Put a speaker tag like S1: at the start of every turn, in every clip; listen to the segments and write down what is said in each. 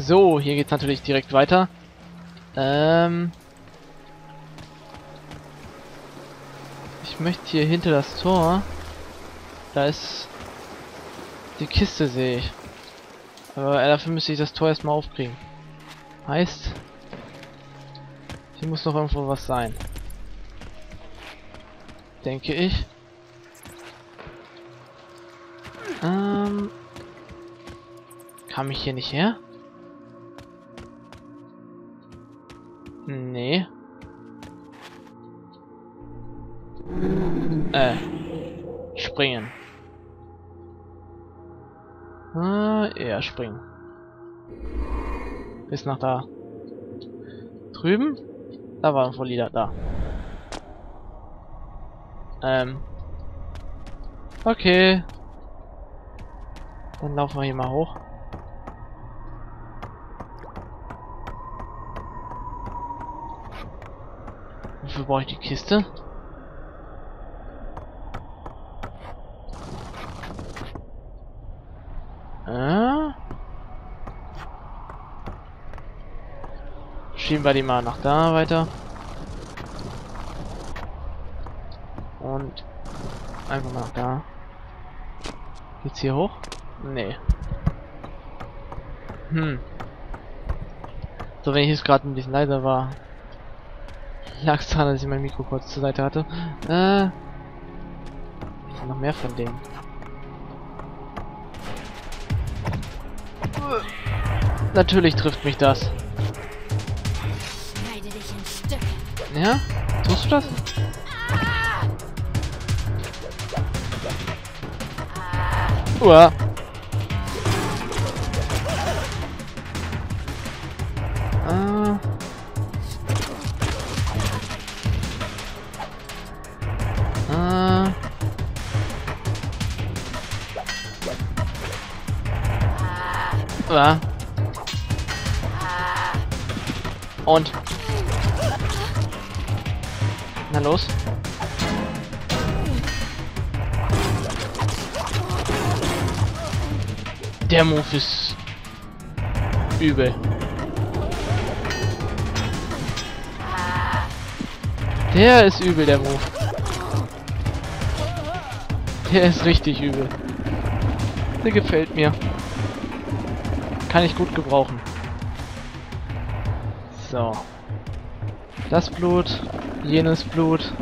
S1: So, hier geht's natürlich direkt weiter. Ähm... Ich möchte hier hinter das Tor. Da ist die Kiste, sehe ich. Aber dafür müsste ich das Tor erstmal aufkriegen. Heißt, hier muss noch irgendwo was sein. Denke ich. Ähm, kam ich hier nicht her? Nee. Äh. Springen. Ah, eher springen. Bis nach da. Drüben? Da war ein Verlierer, da. Ähm. Okay. Dann laufen wir hier mal hoch. Brauche ich die Kiste? Äh? Schieben wir die mal nach da weiter. Und einfach mal nach da. Geht's hier hoch? Nee. Hm. So, wenn ich jetzt gerade ein bisschen leiser war, lag daran, dass ich mein Mikro kurz zur Seite hatte. Äh. Ich noch mehr von denen. Natürlich trifft mich das. Ja? Tust du das? Uah. Uah. Und. Na los. Der Move ist übel. Der ist übel, der Move. Der ist richtig übel. Der gefällt mir. Kann ich gut gebrauchen. So. Das Blut, jenes Blut.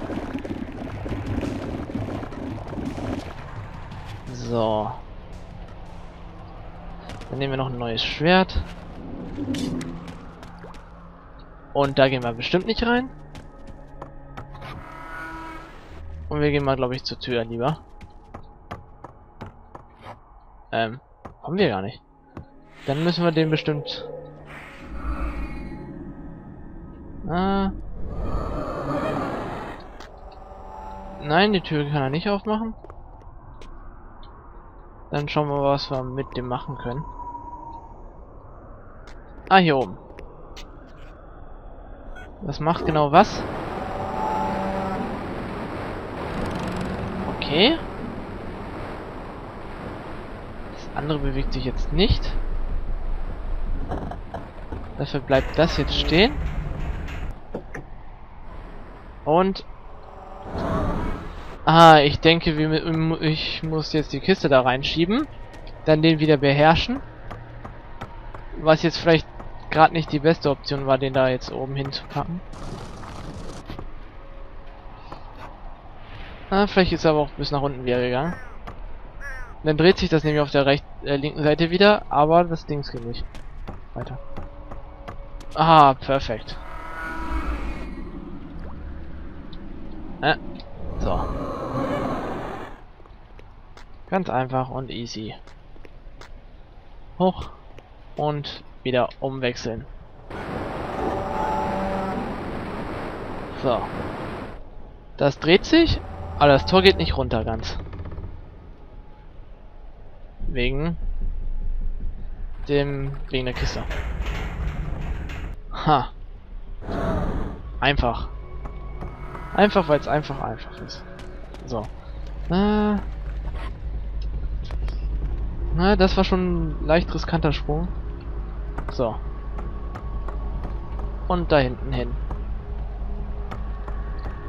S1: So. Dann nehmen wir noch ein neues Schwert. Und da gehen wir bestimmt nicht rein. Und wir gehen mal, glaube ich, zur Tür lieber. Ähm, haben wir gar nicht. Dann müssen wir den bestimmt... Ah. Nein, die Tür kann er nicht aufmachen. Dann schauen wir mal, was wir mit dem machen können. Ah, hier oben. Das macht genau was? Okay. Das andere bewegt sich jetzt nicht. Dafür bleibt das jetzt stehen. Und... Ah, ich denke, ich muss jetzt die Kiste da reinschieben. Dann den wieder beherrschen. Was jetzt vielleicht gerade nicht die beste Option war, den da jetzt oben hinzupacken. Ah, vielleicht ist er aber auch bis nach unten wieder gegangen. Dann dreht sich das nämlich auf der rechten, äh, linken Seite wieder, aber das Ding geht nicht. Weiter. Ah, perfekt. Äh, so. Ganz einfach und easy. Hoch und wieder umwechseln. So. Das dreht sich, aber das Tor geht nicht runter ganz. Wegen dem wegen der Kiste. Ha. Einfach. Einfach, weil es einfach einfach ist. So. Äh. Na, das war schon ein leicht riskanter Sprung. So. Und da hinten hin.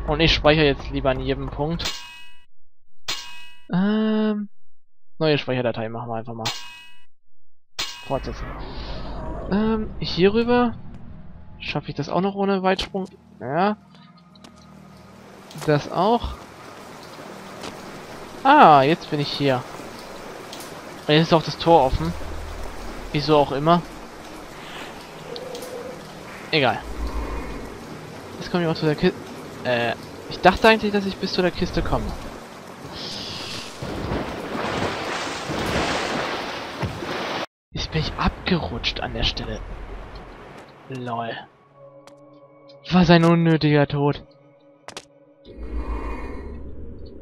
S1: Und ich speichere jetzt lieber an jedem Punkt. Ähm, neue Speicherdatei machen wir einfach mal. Fortsetzen. Ähm, hierüber schaffe ich das auch noch ohne Weitsprung. Ja. Das auch. Ah, jetzt bin ich hier. Und jetzt ist auch das Tor offen. Wieso auch immer. Egal. Jetzt komme ich auch zu der Kiste. Äh, ich dachte eigentlich, dass ich bis zu der Kiste komme. Jetzt bin ich abgerutscht an der Stelle. Lol. Was ein unnötiger Tod.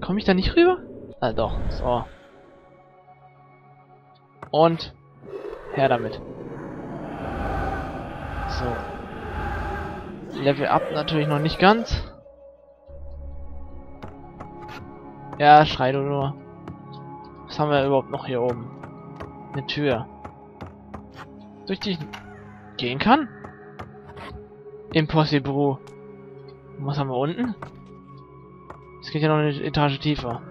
S1: Komme ich da nicht rüber? Ah doch, so. Und her damit. So. Level up natürlich noch nicht ganz. Ja, schrei du nur. Was haben wir überhaupt noch hier oben? Eine Tür. Durch die ich gehen kann? Impossible. Was haben wir unten? Es geht ja noch eine Etage tiefer.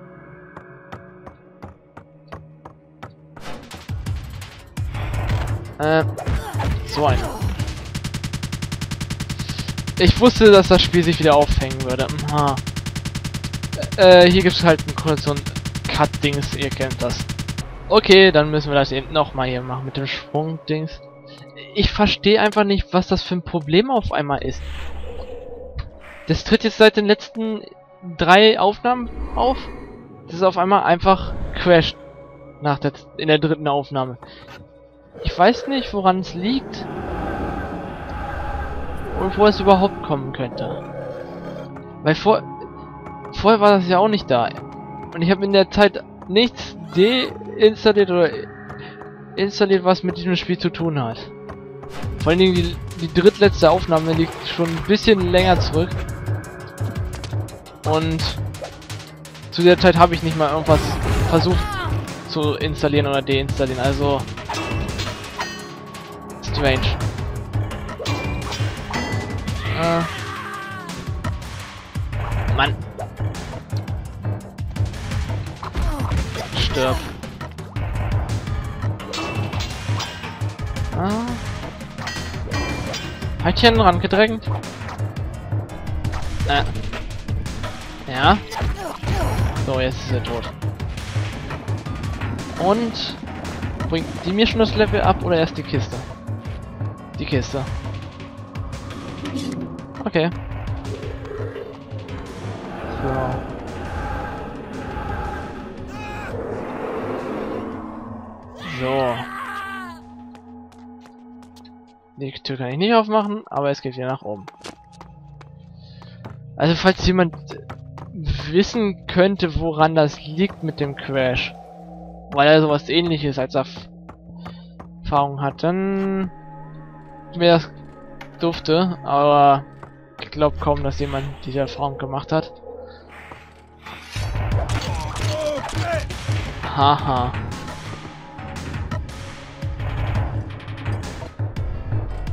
S1: Äh, so ein. Ich wusste, dass das Spiel sich wieder aufhängen würde. Aha. Äh, hier gibt es halt ein, so ein Cut-Dings, ihr kennt das. Okay, dann müssen wir das eben nochmal hier machen mit dem Sprung-Dings. Ich verstehe einfach nicht, was das für ein Problem auf einmal ist. Das tritt jetzt seit den letzten drei Aufnahmen auf. Das ist auf einmal einfach crasht. Nach der, in der dritten Aufnahme. Ich weiß nicht, woran es liegt. Und wo es überhaupt kommen könnte. Weil vor... Vorher war das ja auch nicht da. Und ich habe in der Zeit nichts deinstalliert oder installiert, was mit diesem Spiel zu tun hat. Vor allen Dingen die, die drittletzte Aufnahme liegt schon ein bisschen länger zurück. Und zu der Zeit habe ich nicht mal irgendwas versucht zu installieren oder deinstallieren. Also strange. Äh. Mann. Stirb. Ah. Heitchen rangedrängt. Äh. Ja. So, jetzt ist er tot. Und bringt die mir schon das Level ab oder erst die Kiste? Die Kiste. Okay. So. So. Die Tür kann ich nicht aufmachen, aber es geht hier nach oben. Also falls jemand wissen könnte, woran das liegt mit dem Crash, weil er sowas ähnliches als Erfahrung hat, dann wäre das dufte, aber ich glaube kaum, dass jemand diese Erfahrung gemacht hat. Haha.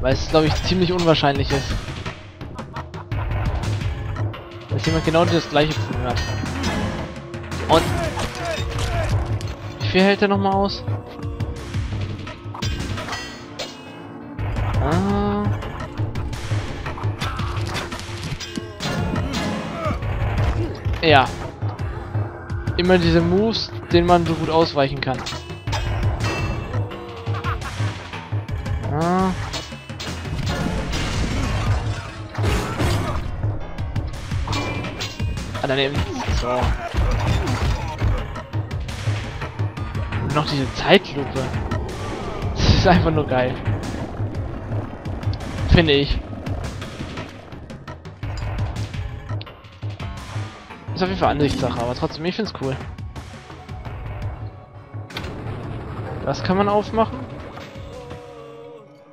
S1: Weil es, glaube ich, ziemlich unwahrscheinlich ist. Dass jemand genau das gleiche Problem hat. Und... Wie viel hält er nochmal aus? Ah. Ja. Immer diese Moves, denen man so gut ausweichen kann. Ah. Ah, daneben. So. Und noch diese Zeitlupe. Das ist einfach nur geil. Finde ich. Ist auf jeden Fall Ansichtssache, aber trotzdem, ich finde es cool. Das kann man aufmachen.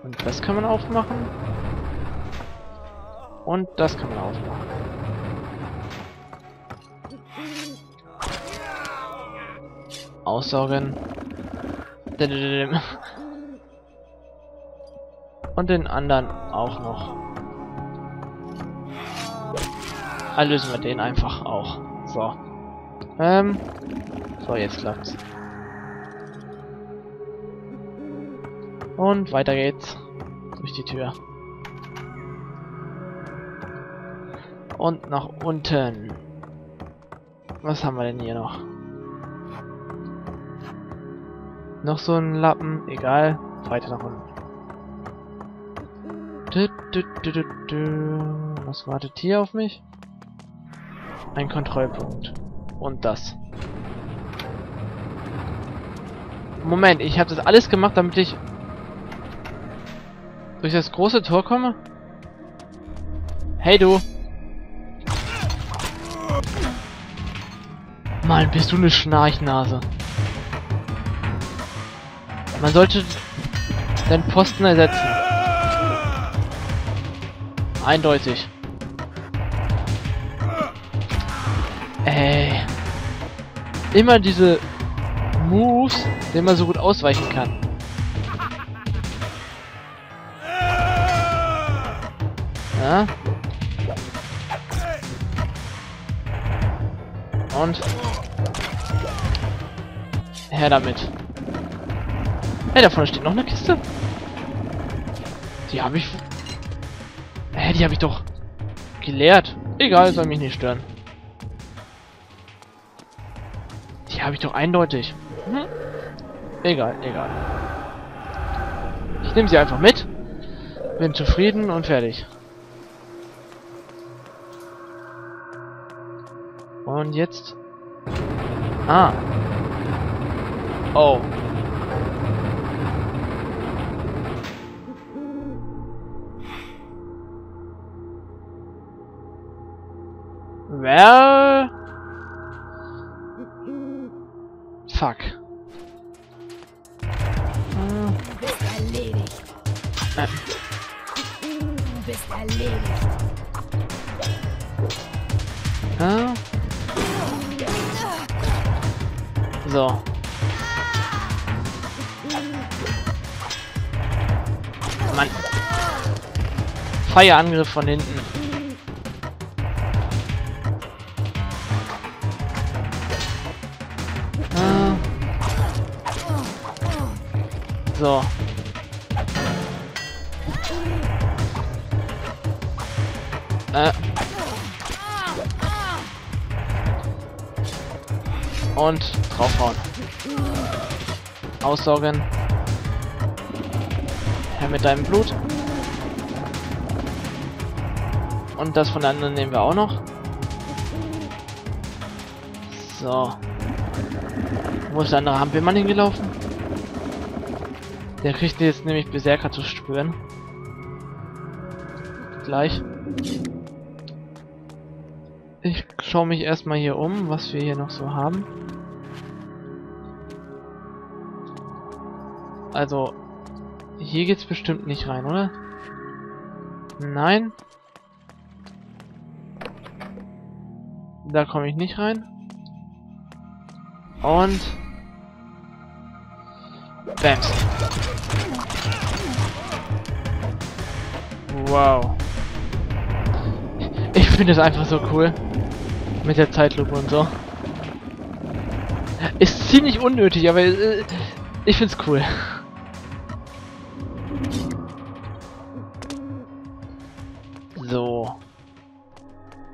S1: Und das kann man aufmachen. Und das kann man aufmachen. Aussaugen. Und den anderen auch noch. Erlösen wir den einfach auch. So. Ähm. So, jetzt klappt's. Und weiter geht's. Durch die Tür. Und nach unten. Was haben wir denn hier noch? Noch so ein Lappen. Egal. Weiter nach unten. Du, du, du. Was wartet hier auf mich? Ein Kontrollpunkt. Und das. Moment, ich habe das alles gemacht, damit ich durch das große Tor komme? Hey du! Mann, bist du eine Schnarchnase. Man sollte den Posten ersetzen. Eindeutig. Ey. Immer diese Moves, denen man so gut ausweichen kann. Ja. Und her damit. Hey, da vorne steht noch eine Kiste. Die habe ich... Hä, hey, die habe ich doch geleert. Egal, soll mich nicht stören. Die habe ich doch eindeutig. Hm? Egal, egal. Ich nehme sie einfach mit. Bin zufrieden und fertig. Und jetzt... Ah. Oh. Well... Fuck.
S2: Du bist erledigt. Du bist erledigt.
S1: Ah. So. Mann. Feierangriff von hinten. So. Äh. Und draufhauen. Aussaugen. Her mit deinem Blut. Und das von der anderen nehmen wir auch noch. So. Wo ist der andere Hampelmann hingelaufen? Der kriegt jetzt nämlich Berserker zu spüren. Gleich. Ich schaue mich erstmal hier um, was wir hier noch so haben. Also, hier geht's bestimmt nicht rein, oder? Nein. Da komme ich nicht rein. Und... Bams. Wow. Ich finde es einfach so cool. Mit der Zeitlupe und so. Ist ziemlich unnötig, aber äh, ich find's cool. So.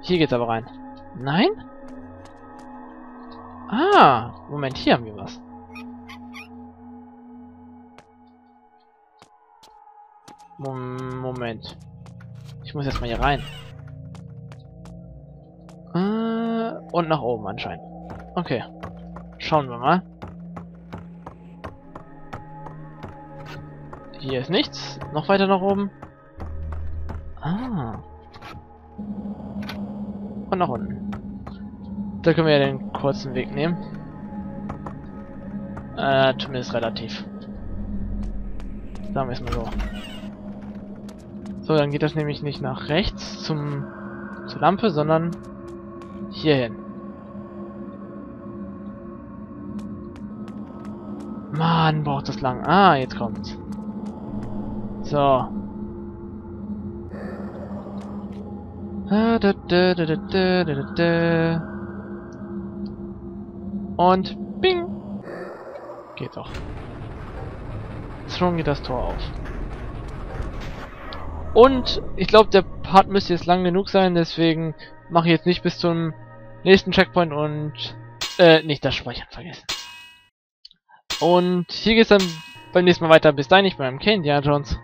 S1: Hier geht's aber rein. Nein? Ah, Moment, hier haben wir was. Moment. Ich muss jetzt mal hier rein. Äh, und nach oben anscheinend. Okay. Schauen wir mal. Hier ist nichts. Noch weiter nach oben. Ah. Und nach unten. Da können wir ja den kurzen Weg nehmen. Äh, zumindest relativ. Sagen wir es mal so. So, dann geht das nämlich nicht nach rechts zum zur Lampe, sondern hierhin. Mann, braucht das lang. Ah, jetzt kommt's. So. Ah, Und bing! Geht doch. Schon geht das Tor auf. Und ich glaube, der Part müsste jetzt lang genug sein, deswegen mache ich jetzt nicht bis zum nächsten Checkpoint und äh, nicht das Speichern vergessen. Und hier geht's dann beim nächsten Mal weiter. Bis dahin, ich bin am Kane, Indiana Jones.